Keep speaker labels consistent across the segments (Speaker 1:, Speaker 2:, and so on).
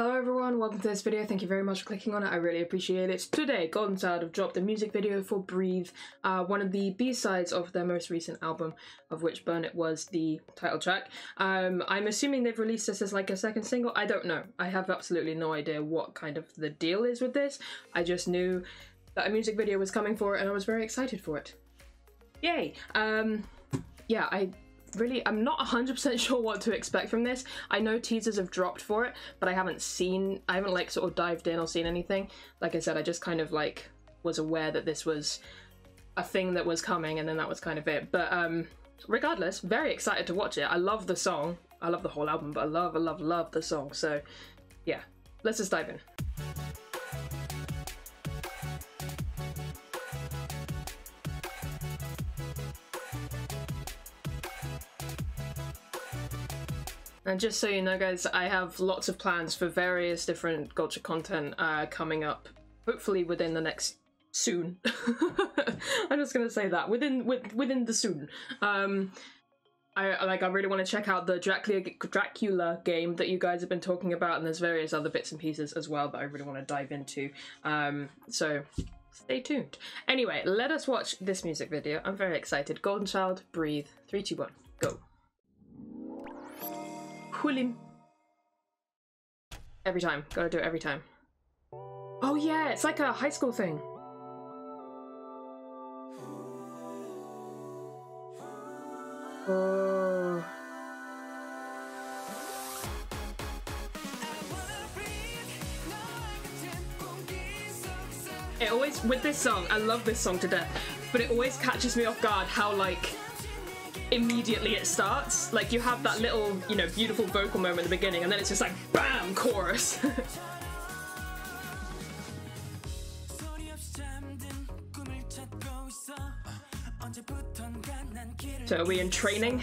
Speaker 1: Hello everyone, welcome to this video. Thank you very much for clicking on it. I really appreciate it. Today, Golden Child have dropped a music video for Breathe, uh, one of the B-sides of their most recent album, of which Burn It was the title track. Um, I'm assuming they've released this as like a second single. I don't know. I have absolutely no idea what kind of the deal is with this. I just knew that a music video was coming for it and I was very excited for it. Yay! Um, yeah, I really i'm not 100% sure what to expect from this. I know teasers have dropped for it but i haven't seen i haven't like sort of dived in or seen anything. Like i said i just kind of like was aware that this was a thing that was coming and then that was kind of it. But um regardless very excited to watch it. I love the song. I love the whole album but i love i love love the song. So yeah let's just dive in And just so you know guys, I have lots of plans for various different Golcha content uh, coming up, hopefully within the next soon. I'm just gonna say that, within with, within the soon. Um, I like I really want to check out the Dracula Dracula game that you guys have been talking about, and there's various other bits and pieces as well that I really want to dive into. Um, so stay tuned. Anyway, let us watch this music video. I'm very excited. Golden Child, breathe. Three, two, one, go. Hulim. Every time. Gotta do it every time. Oh yeah, it's like a high school thing. Oh. It always, with this song, I love this song to death, but it always catches me off guard how like immediately it starts. Like you have that little, you know, beautiful vocal moment at the beginning, and then it's just like BAM! Chorus. so are we in training?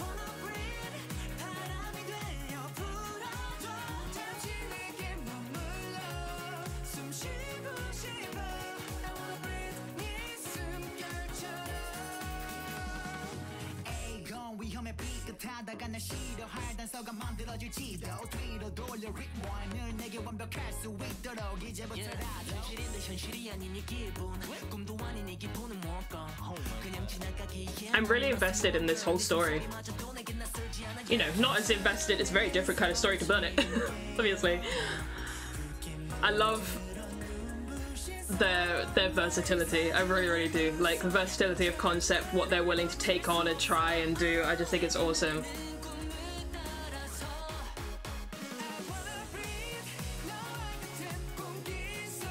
Speaker 1: 하다가 날 싫어할 단서가 만들어질지도 뒤로 돌려 rewind을 내게 완벽할 수 있도록 이제부터라도 현실인데 현실이 아닌 이 기분 꿈도 아닌 이 기분은 뭘까 그냥 지나가기에 I'm really invested in this whole story you know not as invested it's a very different kind of story to burn it obviously I love their their versatility. I really, really do. Like the versatility of concept, what they're willing to take on and try and do. I just think it's awesome.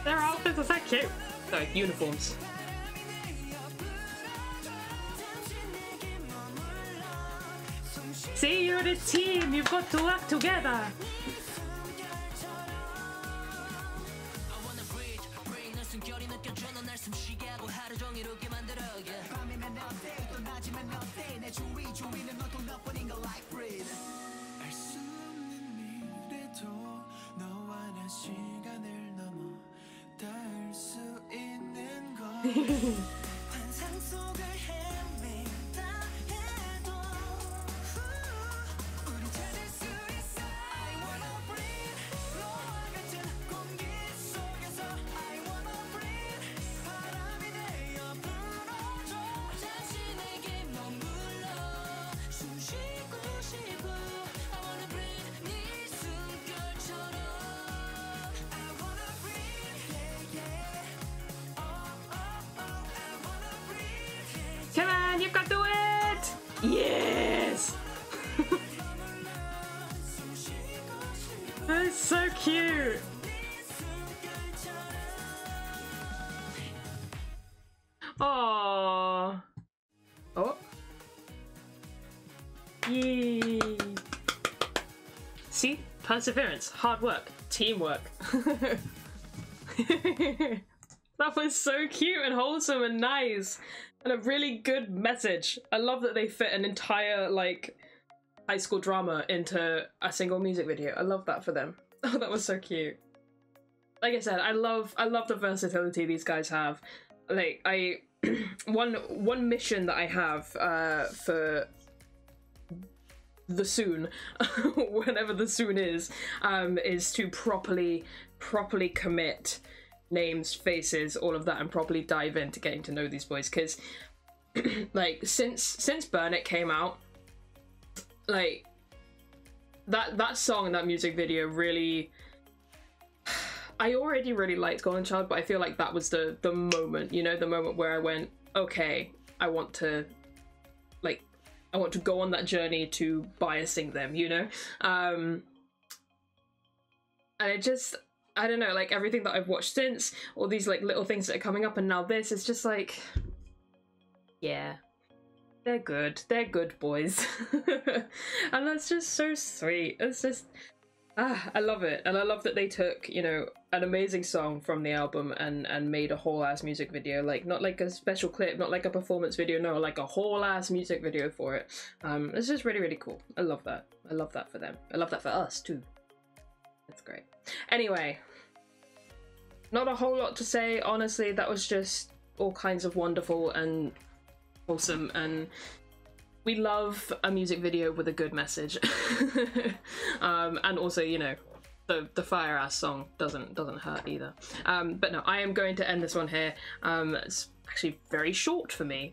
Speaker 1: Their outfits are so cute. Sorry, uniforms. See, you're the team. You've got to work together. It! Yes! That's so cute! Aww. Oh. Yay. See? Perseverance, hard work, teamwork. that was so cute and wholesome and nice. And a really good message. I love that they fit an entire, like, high school drama into a single music video. I love that for them. Oh, that was so cute. Like I said, I love I love the versatility these guys have. Like I one one mission that I have uh for the soon whenever the soon is um is to properly properly commit names faces all of that and properly dive into getting to know these boys because like since since burn it came out like that that song and that music video really I already really liked Golden Child, but I feel like that was the the moment, you know, the moment where I went, okay, I want to like I want to go on that journey to biasing them, you know? Um and it just I don't know, like everything that I've watched since, all these like little things that are coming up and now this is just like yeah, they're good. They're good boys. and that's just so sweet. It's just ah, I love it. And I love that they took, you know, an amazing song from the album and and made a whole ass music video. Like not like a special clip, not like a performance video, no, like a whole ass music video for it. Um it's just really, really cool. I love that. I love that for them. I love that for us too. That's great. Anyway, not a whole lot to say. Honestly, that was just all kinds of wonderful and awesome and we love a music video with a good message um, and also you know the the fire ass song doesn't doesn't hurt either um, but no i am going to end this one here um, it's actually very short for me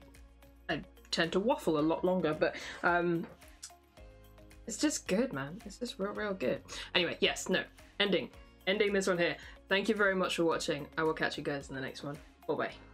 Speaker 1: i tend to waffle a lot longer but um, it's just good man. It's just real real good. Anyway yes no. Ending. Ending this one here. Thank you very much for watching. I will catch you guys in the next one. Bye bye